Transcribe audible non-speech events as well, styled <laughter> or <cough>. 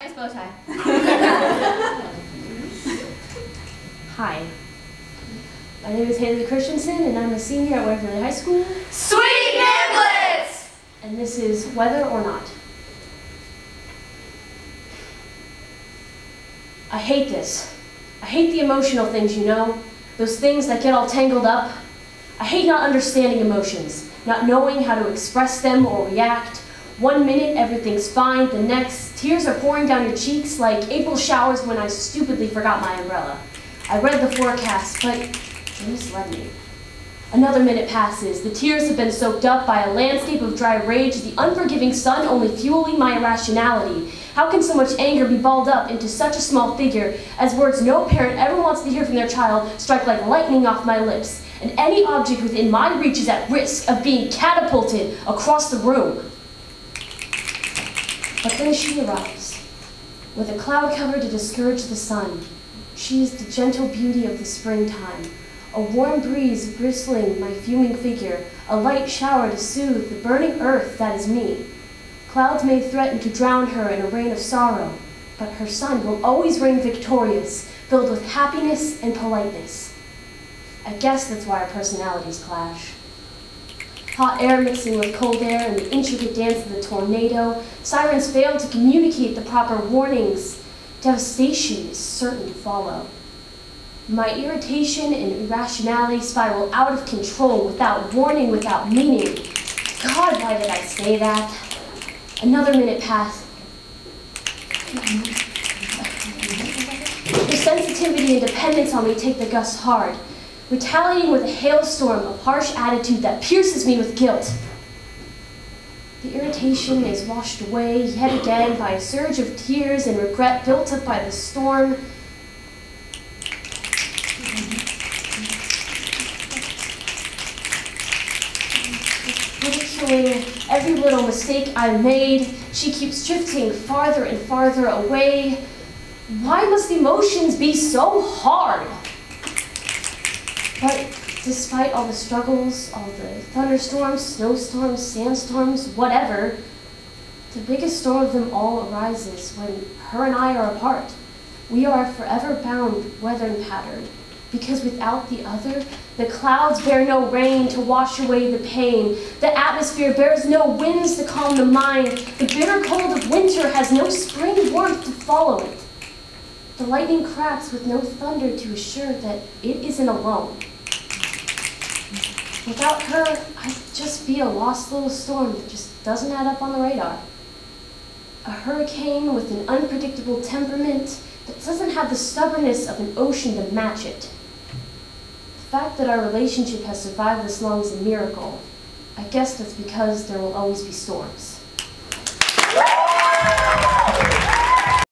Nice bow tie. <laughs> Hi. My name is Haley Christensen, and I'm a senior at Waverly High School, Sweet Nimblets! and this is Whether or Not. I hate this. I hate the emotional things, you know, those things that get all tangled up. I hate not understanding emotions, not knowing how to express them or react. One minute everything's fine, the next tears are pouring down your cheeks like April showers when I stupidly forgot my umbrella. I read the forecast, but they misled me. Another minute passes. The tears have been soaked up by a landscape of dry rage, the unforgiving sun only fueling my irrationality. How can so much anger be balled up into such a small figure as words no parent ever wants to hear from their child strike like lightning off my lips, and any object within my reach is at risk of being catapulted across the room? But then she arrives, with a cloud cover to discourage the sun. She is the gentle beauty of the springtime, a warm breeze bristling my fuming figure, a light shower to soothe the burning earth that is me. Clouds may threaten to drown her in a rain of sorrow, but her sun will always reign victorious, filled with happiness and politeness. I guess that's why our personalities clash. Hot air mixing with cold air and the intricate dance of the tornado, sirens fail to communicate the proper warnings. Devastation is certain to follow. My irritation and irrationality spiral out of control without warning, without meaning. God, why did I say that? Another minute passed. Her sensitivity and dependence on me take the gusts hard, retaliating with a hailstorm of harsh attitude that pierces me with guilt. The irritation is washed away yet again by a surge of tears and regret built up by the storm. Ridiculing every little mistake I made, she keeps drifting farther and farther away. Why must emotions be so hard? But despite all the struggles, all the thunderstorms, snowstorms, sandstorms, whatever, the biggest storm of them all arises when her and I are apart. We are forever bound weather pattern, because without the other, the clouds bear no rain to wash away the pain. The atmosphere bears no winds to calm the mind. The bitter cold of winter has no spring warmth to follow it. The lightning cracks with no thunder to assure that it isn't alone. Without her, I'd just be a lost little storm that just doesn't add up on the radar. A hurricane with an unpredictable temperament that doesn't have the stubbornness of an ocean to match it. The fact that our relationship has survived this long is a miracle. I guess that's because there will always be storms.